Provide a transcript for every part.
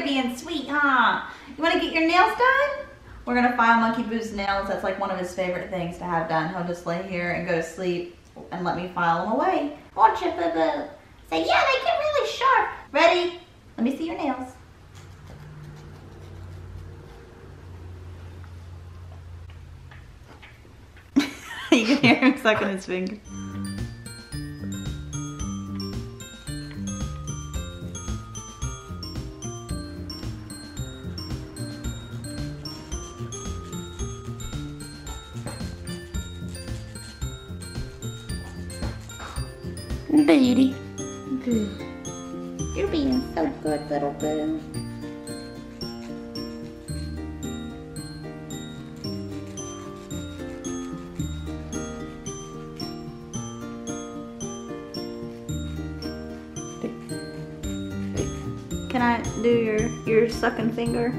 you're being sweet, huh? You wanna get your nails done? We're gonna file Monkey Boo's nails. That's like one of his favorite things to have done. He'll just lay here and go to sleep and let me file them away. Won't you, boo boo? Say, yeah, they get really sharp. Ready? Let me see your nails. you can hear him sucking his finger. Booty. Boo. You're being so good, little boo. Can I do your, your sucking finger?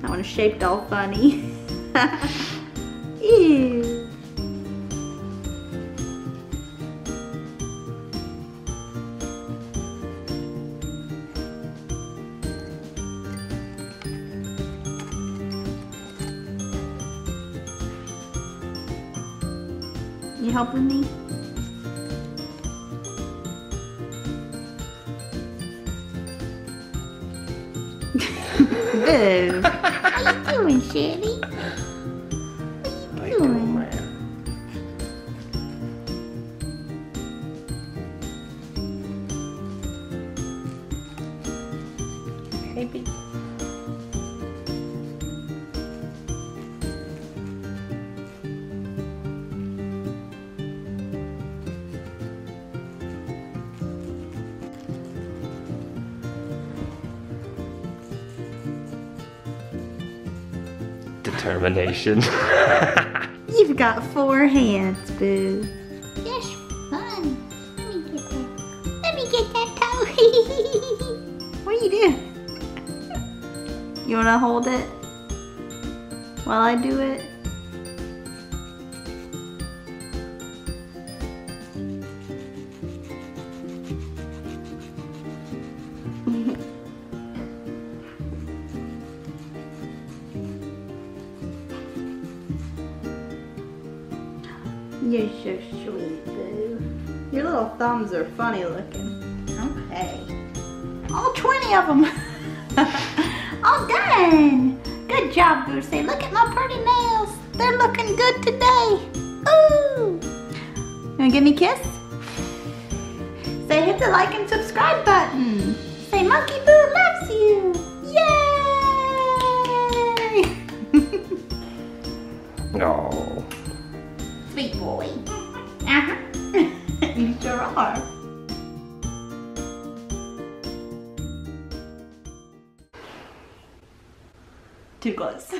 That one is shaped all funny. Ew. Can you helping me? Boo. How you doing, Shelly? What you doing? Maybe. Determination. You've got four hands, Boo. That's fun. Let me get that. Let me get that toe. what are you doing? You wanna hold it while I do it? You're so sweet, Boo. Your little thumbs are funny looking. Okay. All 20 of them. All done. Good job. Say, look at my pretty nails. They're looking good today. Ooh. You wanna give me a kiss? Say, hit the like and subscribe button. Say, Monkey Boo loves you. Sweet boy. Uh-huh. you sure are. Too close.